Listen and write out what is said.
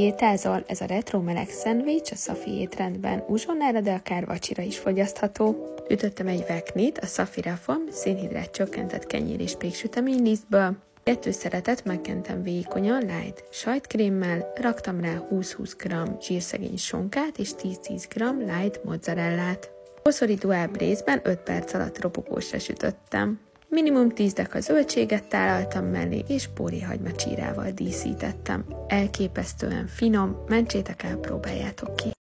Ételzol, ez a retro meleg szendvics a Szafi étrendben uzsonnára, de akár vacsira is fogyasztható. Ütöttem egy veknit, a Szafi Reform szénhidrát csökkentett kenyér és péksütemény lisztből, Kettő szeretet megkentem vékonyan light sajtkrémmel, raktam rá 20-20 g zsírszegény sonkát és 10-10 g light mozzarellát. Koszori duál brészben 5 perc alatt robogósra sütöttem. Minimum 10 deka zöldséget tálaltam mellé, és pórihagyma csírával díszítettem. Elképesztően finom, mentsétek el, próbáljátok ki!